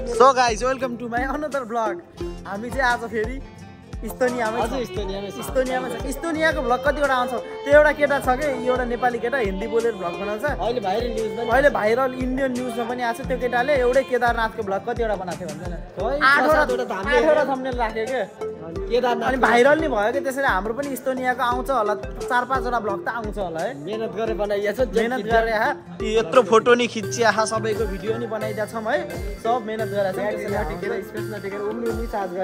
So guys welcome to my another blog हामी चाहिँ आज फेरि इस्तोनियामै। इस्तोनियामै छ। इस्तोनियाको भ्लग कतिवटा आउँछ? त्यो एउटा केटा छ कि? एउटा नेपाली केटा हिन्दी बोलेर भ्लग बनाउँछ। अहिले भाइरल न्युजमा अहिले भाइरल इन्डियन न्युजमा पनि आएको छ। त्यो केटाले एउटै केदारनाथको भ्लग कतिवटा बनाएको थियो भन्दैन। आठवटा थम्नेल राख्यो क्या केदारनाथ अनि भाइरल नि भयो कि त्यसरी हाम्रो पनि इस्तोनियाको आउँछ होला चार पाँचवटा भ्लग त आउँछ होला है। मेहनत गरेर बनाइएको छ मेहनत गरेर हा यत्रो फोटो नि खिचिया हा सबैको भिडियो नि बनाइदिएको छौँ है। सब मेहनत गरेर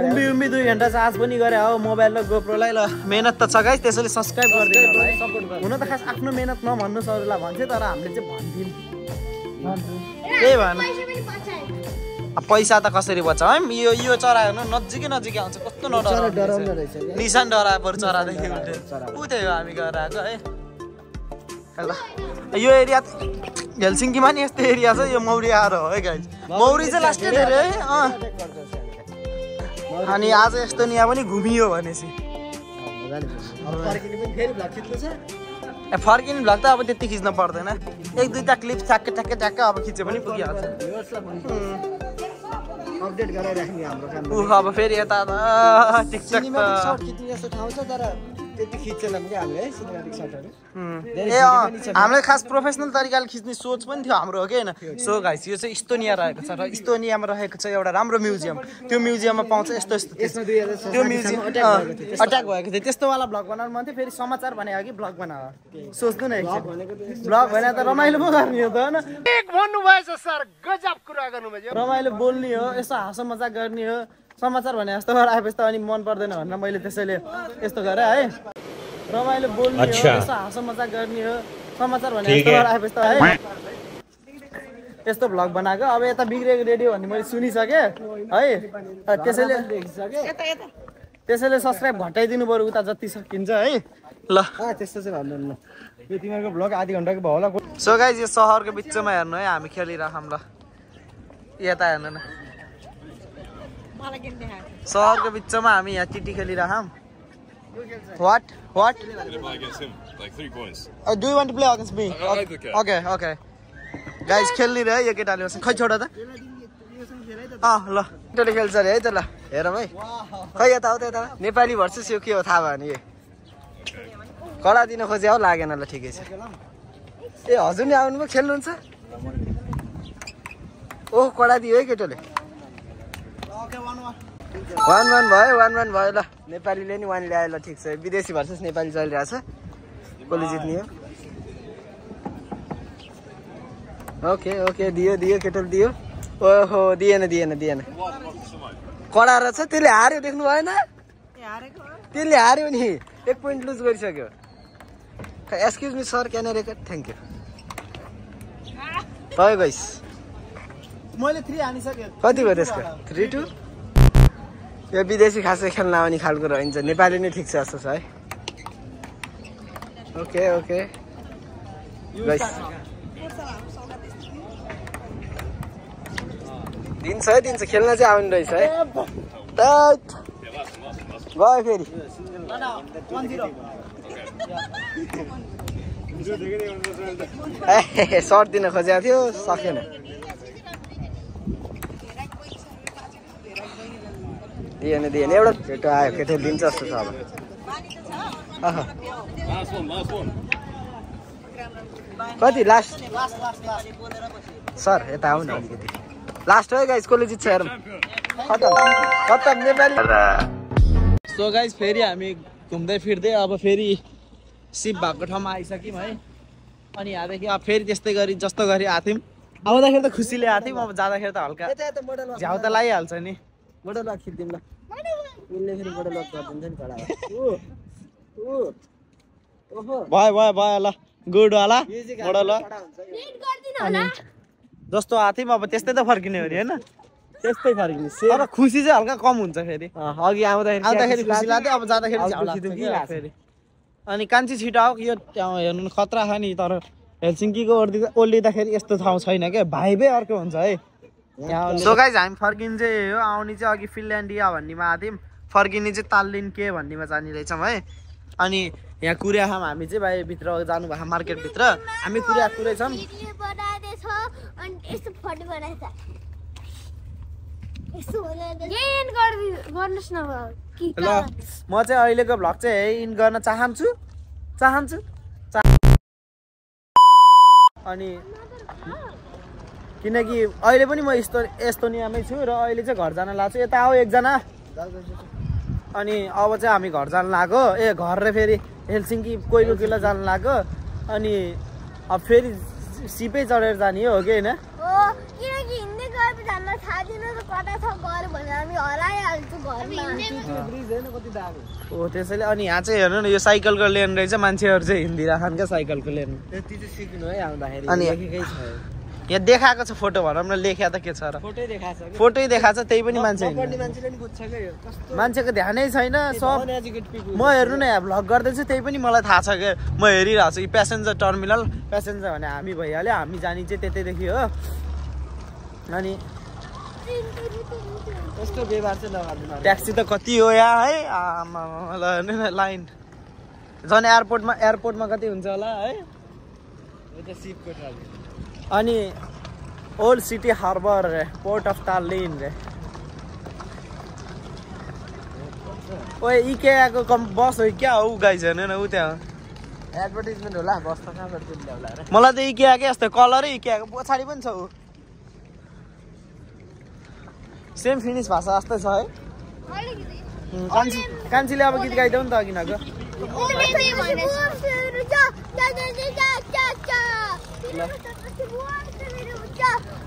उम्बी उम्बी दुई घन्टा चार्ज पनि गरे हो मोबाइल र गोप्रोलाई ल मेहनत त छ गाइस त्यसैले सब्सक्राइब गरिदिनु होला है। सपोर्ट गर्नु हुन त खास आफ्नो मेहनत नभन्नुहोस् अरूलाई भन्थ्यो तर हामीले चाहिँ भन्दिउँ त्यही भएन। पैसा त कसरी बच्छ? है यो यो चरा हेर्नु नजिकै नजिकै आउँछ कस्तो नडराउने। निशान डरा पर चरादेखि चरा। ऊ त्यही हो हामी गएर आएको है। ल यो एरिया हेलसिङ्कीमा नि यस्तो एरिया छ यो मौरी आएर हो है गाइज मौरी चाहिँ लास्टै धेरै है अँ। अनि आज यस्तो नि यहाँ पनि घुमियो भनेपछि। ए फर्किने भ्लग त अब त्यति खिच्न पर्दैन। एक दुईवटा क्लिप ठ्याक्कै ठ्याक्कै ठ्याक्कै अब खिच्यो पनि पुगिहाल्छ। अपडेट गराइराख्ने हाम्रो काम अब फेरि यता त टिकटक सिनेमेटिक सर्ट त खिच्ने जस्तो ठाउँ छ तर त्यति हामीले है सिनेमेटिक सर्टहरू ए अँ, भिडियो पनि छ। हामीले खास प्रोफेसनल तरिकाले खिच्ने सोच पनि थियो हाम्रो हो कि होइन? सो गाइस यो चाहिँ इस्तोनिया रहेको छ र इस्तोनियामा रहेको छ एउटा राम्रो म्युजियम। त्यो म्युजियममा पाउँछ यस्तो यस्तो त्यो म्युजियम attack भएको थियो अट्याक भएको थियो। त्यस्तोवाला भ्लग बनाउनु मन थियो फेरि समाचार भने अघि भ्लग बनायो सोच्नु न भ्लग भने त रमाइलो पो गर्ने हो त होइन? भन्नुभएछ सर गजब कुरा गर्नुभयो। रमाइलो बोल्ने हो यसो हाँसो मजाक गर्ने हो। समाचार भने जस्तो गरेर आएपछि त अनि मन पर्दैन भनेर मैले त्यसैले यस्तो गरेँ है। रमाइलो बोल्ने हो यसो हाँसो मजाक गर्ने हो। समाचार भने जस्तो गरेर आएपछि त है। यस्तो भ्लग बनाएको। अब यता बिग्रेको रेडियो भन्ने मैले सुनिसकेँ है। त्यसैले त्यसैले सब्सक्राइब घटाइदिनु पऱ्यो उता जति सकिन्छ है। ल। त्यस्तो चाहिँ भन्नु न यो तिमीहरूको भ्लग आधी घन्टाको भयो होला। सो गाइज यो सहरको बिचमा हेर्नु है हामी खेलिरहौँ ल। यता हेर्नु न। सहरको बिचमा हामी यहाँ TT खेलिरहौँ what what Gonna play against him, like three points. I- I खेल्ने यो केटाले खै छोड त अँ ल केटाले खेल्छ अरे है त ल हेरौँ है खै यता हो त यता नेपाली भर्सेस यो के हो थाहा भयो नि कडा दिन खोजे हो लागेन ल ठिकै छ ए हजुर नि आउनुभयो खेल्नुहुन्छ ओह कडा दियो है केटोले वान वान भयो वान वान भयो। ल नेपालीले नि वान ल्यायो ल ठिक छ। विदेशी भर्सेस नेपाली चलिरहेछ। कसले जित्ने हो? ओके ओके दियो दियो केटल दियो। ओहो दिएन दिएन दिएन। कडा रहेछ त्यसले हार्यो देख्नु भएन? त्यसले हार्यो नि। एक पोइन्ट लुज गरिसक्यो। Excuse me sir can record thank you भयो गइस मैले थ्री हानिसकेँ। कति भयो त्यसको? थ्री टू यो विदेशी खासै खेल्न आउने खालको रहन्छ। नेपाली नै ठिक छ जस्तो छ है। Okay okay. दिन्छ है दिन्छ। खेल्न चाहिँ आउने रहेछ है। गयो फेरि। सर्ट दिन खोजेको थियो सकेन। दिएन दिएन। एउटा केटो आयो केटो दिन्छ जस्तो छ अब. कति? लास्ट सर यता आऊ न अलिकति। लास्ट है गाइस कसले जित्छ हेरौँ। खतम। खतम नेपाली। सो गाइस फेरि हामी घुम्दै फिर्दै अब फेरि सिप भएको ठाउँमा आइसक्यौँ है। अनि यहाँदेखि अब फेरि त्यस्तै गरी जस्तो गरी आएको थियौँ आउँदाखेरि त खुसीले आएको थियौँ अब जाँदाखेरि त हल्का यता यता मोडल झ्याउ त लगाइहाल्छ नि। मोडल ल। उसले फेरि मोडल वाक गरिदिन्छ नि कडा भयो भयो भयो ल मोडल कडा हुन्छ कि। जस्तो आएको थियौँ अब त्यस्तै त फर्किने हो नि होइन त्यस्तै फर्किने तर खुसी चाहिँ हल्का कम हुन्छ फेरि अँ, अघि आउँदाखेरि आउँदाखेरि खुसी खुसी लाग्थ्यो अब जाँदाखेरि अनि कान्छी छिटो आऊ यो त्यहाँ हेर्नु खतरा छ नि तर हेलसिङ्कीको ओर्दि ओर्लिँदाखेरि यस्तो ठाउँ छैन क्या भाइबै अर्को हुन्छ है सो गाइज हामी फर्किनु चाहिँ हो आउने चाहिँ अघि फिनल्यान्डिया भन्नेमा आएको थियौँ। फर्किने चाहिँ ताल्लिन के भन्नेमा जाने रहेछौँ है। अनि यहाँ कुरियाखाम हामी चाहिँ बाहिरभित्र जानुभएको मार्केटभित्र। हामी कुरिया कुरेछौँ ल म चाहिँ अहिलेको भ्लग चाहिँ है इन गर्न चाहन्छु। चाहन्छु। अनि किनकि अहिले पनि म यस्तो एस्तोनियामै छु र अहिले चाहिँ घर जान लाग्छु यता आऊ एकजना। अनि अब चाहिँ हामी घर जान लाग्यो ए घर र फेरि हेलसिङ्की कोही कोही बेला जान लाग्यो अनि अब फेरि सिपै चढेर जाने हो कि होइन? हो त्यसैले अनि यहाँ चाहिँ हेर्नु न यो साइकलको लेन रहेछ मान्छेहरू चाहिँ हिँडिरहेछन् क्या साइकलको लेन। त्यति चाहिँ सिक्नु है आउँदाखेरि। अनि- यहाँ देखाएको छ फोटो भनौँ न लेख्या त के छ र? फोटै देखाएको छ फोटै देखाएको छ त्यही पनि मान्छे यो। मान्छेको ध्यानै छैन सब म हेर्नु न यहाँ भ्लग गर्दैछु त्यही पनि मलाई थाहा छ क्या म हेरिरहेको छु कि प्यासेन्जर टर्मिनल प्यासेन्जर भने हामी भइहाल्यो हामी जाने चाहिँ त्यतैदेखि हो। अनि कस्तो व्यवहार चाहिँ ट्याक्सी त कति हो यहाँ है? आमा ल हेर्नु न लाइन। झन् एयरपोर्टमा एयरपोर्टमा कति हुन्छ होला है? यो सिपको ट्राफिक। अनि ओल्ड सिटी हार्बर रे पोर्ट अफ तालिन रे ओए इकेआको कम बस हो क्या हो गाइज हेर्नु न ऊ त्यहाँ एडभर्टिजमेन्ट होला बस त कहाँबाट चाहिँ ल्याउला र मलाई त इकेआकै जस्तो कलरै इकेआको पछाडि पनि छ ऊ सेम फिनिस भाषा जस्तै छ है कान्छी कान्छीले अब गीत गाइदेऊ नि त अघि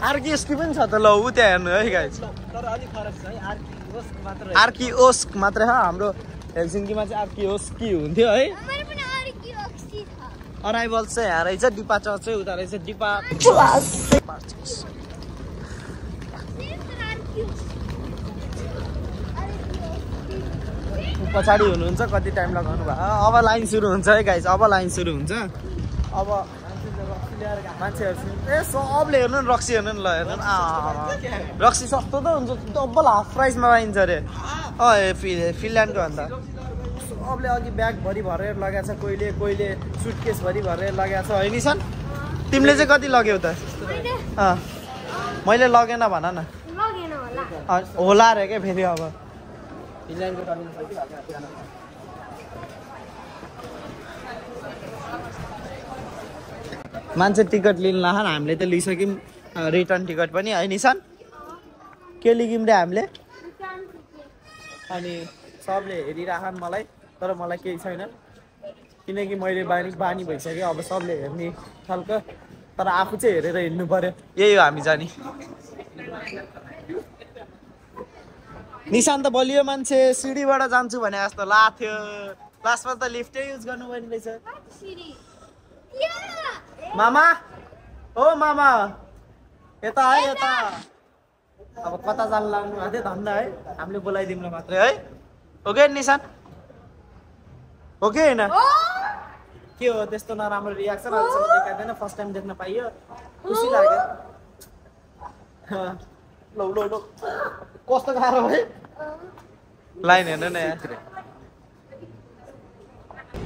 आर्की स्की पनि छ त ल ऊ त्यहाँ हेर्नु है गाइज तर अलिक फरक छ है आर्की बस मात्र आर्की ओस्क मात्रै हो हाम्रो हेलसिङ्कीमा चाहिँ आर्की ओस्की हुन्थ्यो है। अराइभल चाहिँ यहाँ रहेछ डिपाचर चाहिँ उता रहेछ डिपा पछाडि हुनुहुन्छ कति टाइम लगाउनु भयो अब लाइन सुरु हुन्छ है गाइज अब लाइन सुरु हुन्छ। अब मान्छेहरू ए सबले हेर्नु न रक्सी हेर्नु नि ल हेर्नु न आ रक्सी सस्तो त हुन्छ डबल हाफ प्राइसमा पाइन्छ अरे अँ ए फि फिनल्यान्डको भन्दा सबले अघि ब्यागभरि भरेर लगाएको छ कोहीले कोहीले सुटकेसभरि भरेर लगाएको छ है निसन तिमीले चाहिँ कति लग्यौ त अँ मैले लगेन भन न लगेन होला अँ, होला अरे क्या फेरि अब फिनल्यान्डको टर्मिनल छ कि भएन? मान्छे टिकट लिनु लाखन हामीले त लिइसक्यौँ। रिटर्न टिकट पनि। है निसन? के लिग्यौँ रे हामीले? अनि सबले हेरिराखन् मलाई तर मलाई केही छैन। किनकि मैले बानी बानी भइसक्यो। अब सबले हेर्ने खालको। तर आफू चाहिँ हेरेर हिँड्नु पर्यो। यही हो हामी जाने। निशान त बलियो मान्छे। सिँढीबाट जान्छु भने जस्तो लाथ्यो लास्टमा त लिफ्टै युज गर्नुपर्ने रहेछ। मामा ओ मामा यता है यता अब कता जानु लाग्नु भएको थियो धन्दा है हामीले बोलाइदिउँला मात्रै है ओके निशान ओके होइन के हो त्यस्तो नराम्रो रियाक्सन अहिलेसम्म देखाइँदैन फर्स्ट टाइम देख्न पाइयो खुसी लाग्यो लौ लौ लौ कस्तो गाह्रो है लाइन हेर्नु न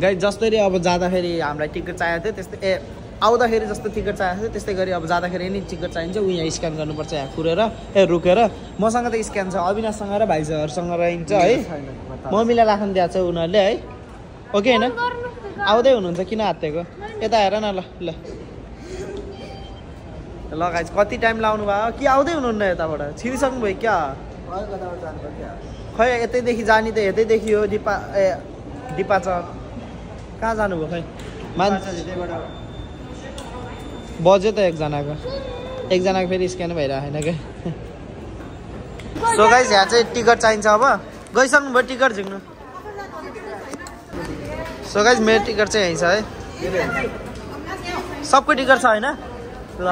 गाई जसरी अब जाँदाखेरि हामीलाई टिकट चाहिएको थियो त्यस्तै ए आउँदाखेरि जस्तो टिकट चाहिएको थियो त्यस्तै गरी अब जाँदाखेरि नि टिकट चाहिन्छ। ऊ यहाँ स्क्यान गर्नुपर्छ यहाँ कुरेर ए रुकेर। मसँग त स्क्यान छ अविनाशसँग र भाइजहरूसँग रहन्छ है। मम्मीलाई राख्नु दिएको छ उनीहरूले है। ओके होइन? आउँदै हुनुहुन्छ किन हातेको यता हेर न ल ल। ल गाइज कति टाइम लाउनु भयो? कि आउँदै हुनुहुन्न यताबाट? छिरिसक्नु भयो क्या? खै यतैदेखि जाने त यतैदेखि हो डिपा ए डिपाचर। कहाँ जानुभयो खै? मान्छे बज्यो त एकजनाको। एकजनाको फेरि स्क्यान भइरहेको छैन क्या सो गाइस यहाँ चाहिँ टिकट चाहिन्छ अब। गइसक्नु भयो टिकट झिक्नु। सो गाइस मेरो टिकट चाहिँ यहीँ छ है। सबको टिकट छ होइन? ल।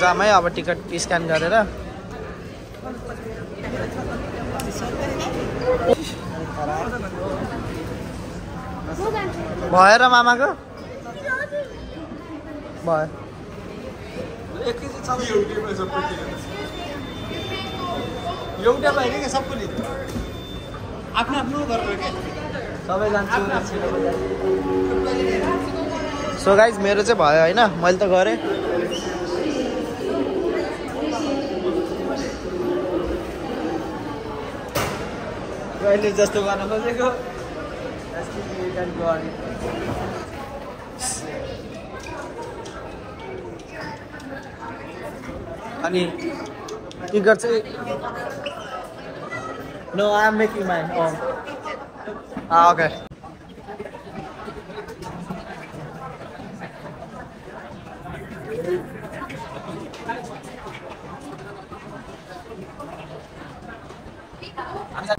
जाम है अब टिकट स्क्यान गरेर। भयो र मामाको? भयो एउटा भएन क्या सबैले आफ्नो आफ्नो गरेर के सबै जान्छ सो गाइज मेरो चाहिँ भयो होइन मैले त गरेँ। अहिले जस्तो गर्न खोजेको। अनि टिकट चाहिँ no I am making my own okay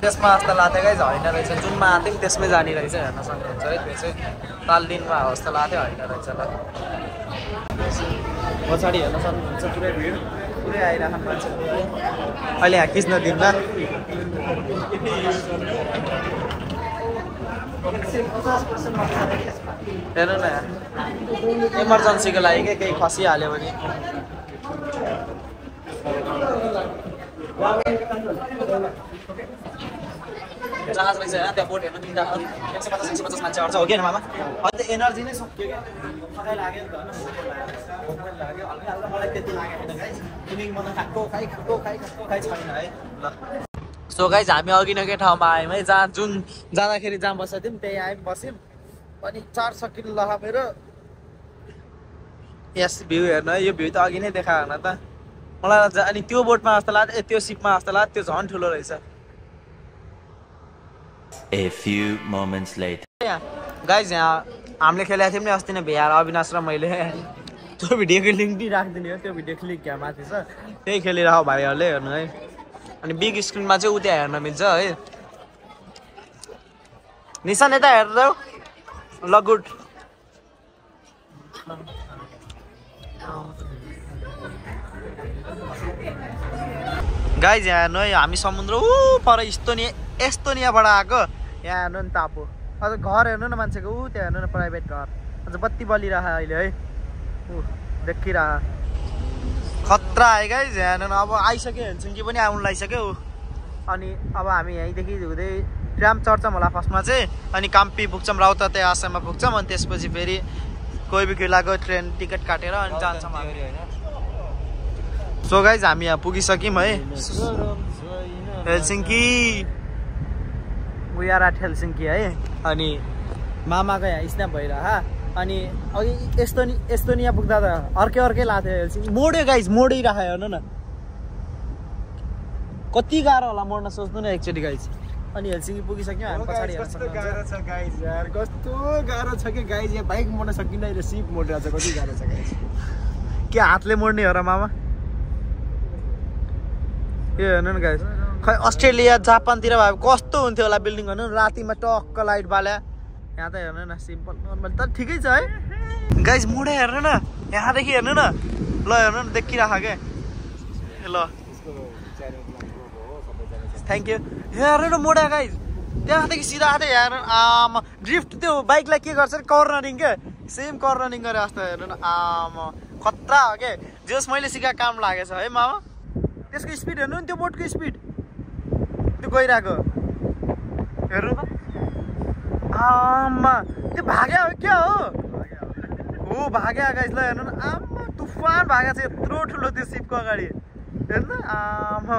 त्यसमा जस्तो गाइज होइन रहेछ। जुनमा आएको थियो नि त्यसमै जाने रहेछ हेर्न सक्नुहुन्छ है त्यो चाहिँ तालदिनमा जस्तो लाग्थ्यो होइन रहेछ ल। पछाडि हेर्न सक्नुहुन्छ पुरै भिड पुरै है अहिले यहाँ खिच्न दिन्न हेर्नु न। इमर्जेन्सीको लागि के केही खसिहाल्यो भने। जहाज रहेछ होइन त्यहाँ बोट हेर्नु तिनवटा एक सय पचास एक सय पचास मान्छे अट्छ हो कि मामा अनि त्यो एनर्जी नै सक्यो क्या लाग्यो नि त होइन लाग्यो हल्का हल्का मलाई त्यति लागेको गाइस किनकि म त खाएको खाइ खाएको खाइ खाएको खाइ छैन है ल सो गाइज हामी अघि नै के ठाउँमा आयौँ है। जहाँ जुन जाँदाखेरि जहाँ बसेको थियौँ त्यही आयौँ बस्यौँ। अनि चार सकिलो लगा मेरो। यस भ्यू हेर्नु है यो भ्यू त अघि नै देखायो होइन त। मलाई अनि त्यो बोटमा जस्तो ए त्यो सिपमा जस्तो लाग्यो त्यो झन् ठुलो रहेछ। A few moments later. Guys यहाँ हामीले खेलेको थियौँ नि अस्ति नै भ्याएर अविनाश र मैले। त्यो भिडियोको लिङ्क पनि राखिदिने हो त्यो भिडियोको लिङ्क यहाँ माथि छ। त्यही खेलिरह भाइहरूले हेर्नु है। अनि बिग स्क्रिनमा चाहिँ उ त्यहाँ हेर्न मिल्छ है। निशान ल गुड गाइज यहाँ हेर्नु है हामी समुद्र ऊ पर इस्तोनिया एस्तोनियाबाट आएको। यहाँ हेर्नु नि तापो अझ घर हेर्नु न मान्छेको ऊ त्यहाँ हेर्नु न प्राइभेट घर। अझ बत्ती बलिरह अहिले है। ऊ देखिरह। खतरा आयो गाइज यहाँ हेर्नु न। अब आइसक्यो हेर्छौँ कि पनि आउनु लागिसक्यो ऊ। अनि अब हामी यहीँदेखि हुँदै ट्राम चढ्छौँ होला फर्स्टमा चाहिँ। अनि काम्पी पुग्छौँ राउतते आसाममा पुग्छौँ। अनि त्यसपछि फेरि कोही बिकिलाको ट्रेन टिकट काटेर अनि जान्छौँ हामी। सो गाइज हामी यहाँ पुगिसक्यौँ है। हेलसिङ्की आर एट हेलसिङ्की है अनि मामाको यहाँ स्न्याप भइरह अनि अघि यस्तो नि एस्तोनिया पुग्दा त अर्कै अर्कै लाग्थ्यो हेलसिङ्की मोड्यो गाइज मोडिराख्यो हेर्नु न। कति गाह्रो होला मोड्न सोच्नु न एकचोटि गाइज अनि हेलसिङ्की पुगिसक्यौँ हामी पछाडि हेर्न कस्तो सक्नुहुन्छ। गाह्रो छ गाइज यार कस्तो गाह्रो छ कि गाइज यहाँ बाइक मोड्न सकिँदैन सिप मोडिरहेको छ कति गाह्रो छ गाइज के हातले मोड्ने हो र मामा? यो हेर्नु न गाइस खै अस्ट्रेलिया जापानतिर भए कस्तो हुन्थ्यो होला बिल्डिङ हेर्नु न, रातिमा टक्क लाइट बाल्या यहाँ त हेर्नु न सिम्पल नर्मल तर ठिकै छ है। गाइस मोडे हेर्नु न। यहाँदेखि हेर्नु न। ल हेर्नु न देखिराख के ए ल। थ्याङ्क यू हेर्नु न मोडा गाइस त्यहाँदेखि सिधा आएको हेर्नु आमा। ड्रिफ्ट त्यो बाइकलाई के गर्छ अरे? कर्नरिङ के? सेम कर्नरिङ गरे जस्तो हेर्नु न आमा। खतरा हो के? जस मैले सिकाएको काम लागेछ है मामा। त्यसको स्पिड हेर्नु नि त्यो बोटको स्पिड। त्यो गइरहेको। हेर्नु त। आमा त्यो भाग्या हो क्या हो? हो भाग्या गाइस हेर्नु न। आमा तुफान भाग्या छ यत्रो ठुलो त्यो सिपको अगाडि। हेर्नु आमा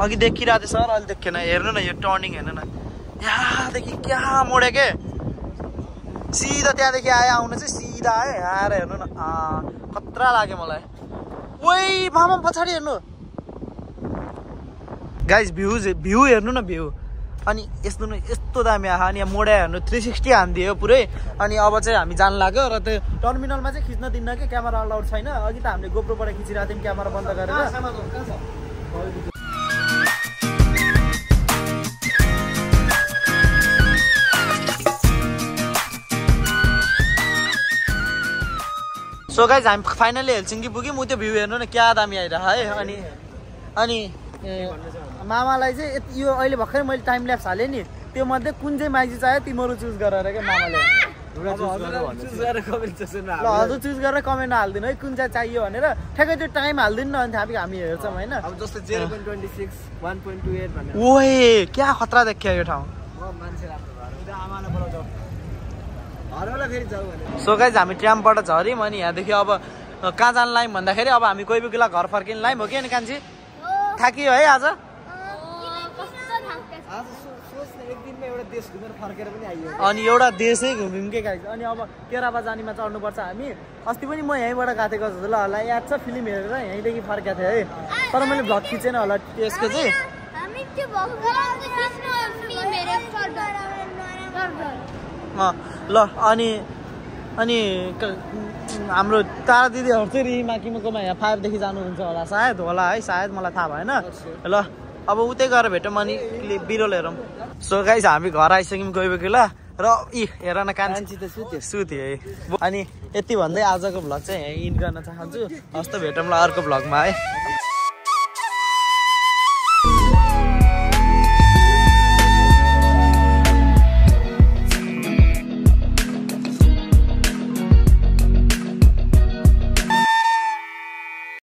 अघि देखिरहेको थियो सर अहिले देखेन हेर्नु न यो टर्निङ हेर्नु न। यहाँदेखि क्या मोड्यो के? सिधा त्यहाँदेखि आयो आउनु चाहिँ सिधा आयो आएर हेर्नु न। खतरा लाग्यो मलाई। ओइ मामा पछाडि हेर्नु। गाइस भ्यू भ्यू हेर्नु न भ्यू। अनि यस्तो न यस्तो दामी आयो अनि मोडा हेर्नु थ्री सिक्सटी हानिदियो पुरै। अनि अब चाहिँ हामी जानु लाग्यो र त्यो टर्मिनलमा चाहिँ खिच्न दिन्न कि क्यामेरा अलाउड छैन। अघि त हामीले गोप्रोबाट खिचिरहेको थियौँ क्यामेरा बन्द गरेर। सो गाइज हामी फाइनली हेलसिङ्की पुग्यौँ उ त्यो भ्यू हेर्नु न क्या दामी आइरह है अनि अनि मामालाई चाहिँ यो अहिले भर्खरै मैले टाइम ल्याप्स हालेँ नि। त्यो मध्ये कुन चाहिँ माइजी चाहियो तिमीहरू चुज गरेर क्या मामाले। ल हजुर चुज गरेर कमेन्ट हालिदिनु है कुन चाहिँ चाहियो भनेर। ठ्याक्कै त्यो टाइम हालिदिनु न अनि हामी हामी हेर्छौँ होइन? ओए क्या खतरा देखियो यो ठाउँ? सो गाइज हामी ट्रामबाट झऱ्यौँ अनि यहाँदेखि अब कहाँ जानु लायौँ भन्दाखेरि अब हामी कोही बेला घर फर्किनु लायौँ हो कि अनि कान्छी? थाकियो है आज? कस्तो थाक्छ आज सो- सोच न एक दिनमा एउटा देश घुमेर फर्केर पनि आइयो। अनि एउटा देशै घुम्यौँ के गाइज। अनि अब केरापा जानीमा चढ्नुपर्छ हामी। अस्ति पनि म यहीँबाट गएको थिएँ जस्तो ल होला याद छ फिल्म हेरेर यहीँदेखि फर्केको थिएँ है। तर मैले भ्लग खिचेन होला त्यसको चाहिँ। ल अनि अनि क- हाम्रो तारा दिदीहरू चाहिँ रिमा किमकोमा यहाँ फाइभदेखि जानुहुन्छ होला। सायद होला है सायद मलाई थाहा भएन। ल अब उतै गएर भेटौँ अनि बिरल हेरौँ। सो गाइस हामी घर आइसक्यौँ गइबक्यो ल र इ हेर न कान्छी त सुत्यो। सुत्यो है। अनि यति भन्दै आजको भ्लग चाहिँ यहीँ इन्ड गर्न चाहन्छु। हस्त भेटौँ ल अर्को भ्लगमा है।